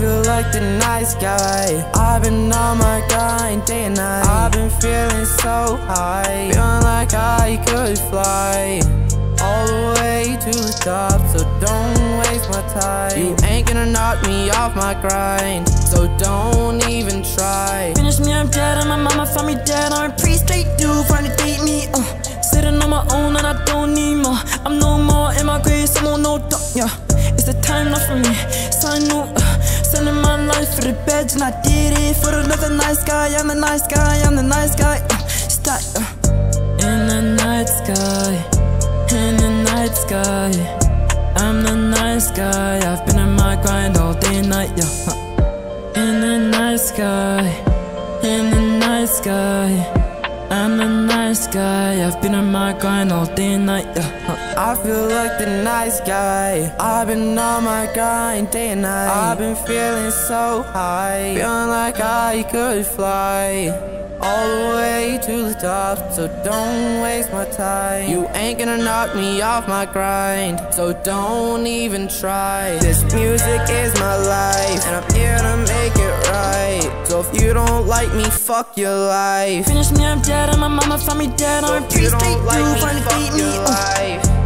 feel like the nice guy. I've been on my grind day and night. I've been feeling so high, feeling like I could fly all the way to the top. So don't waste my time. You ain't gonna knock me off my grind, so don't even try. Finish me, I'm dead, and my mama found me dead. I'm a priest, they do trying to date me. Uh, sitting on my own, and I don't need more. I'm no more in my grave, someone no talk, yeah. It's the time not for me, so I. Uh, sending my life for the beds, and I did it for another nice guy. I'm the nice guy, I'm the nice guy. Uh, start, uh. In the night sky, in the night sky. I'm the nice guy. I've been in my grind all day and night, yeah. In the night sky, in the night sky. I'm the nice guy. I've been on my grind all day and night, yeah. I feel like the nice guy. I've been on my grind day and night. I've been feeling so high, feeling like I could fly all the way to the top. So don't waste my time. You ain't gonna knock me off my grind, so don't even try. This music is my life, and I'm here to So if you don't like me, fuck your life. Finish me, I'm dead, and my mama found me dead. So I'm priest, they don't like do me, to fuck me. life.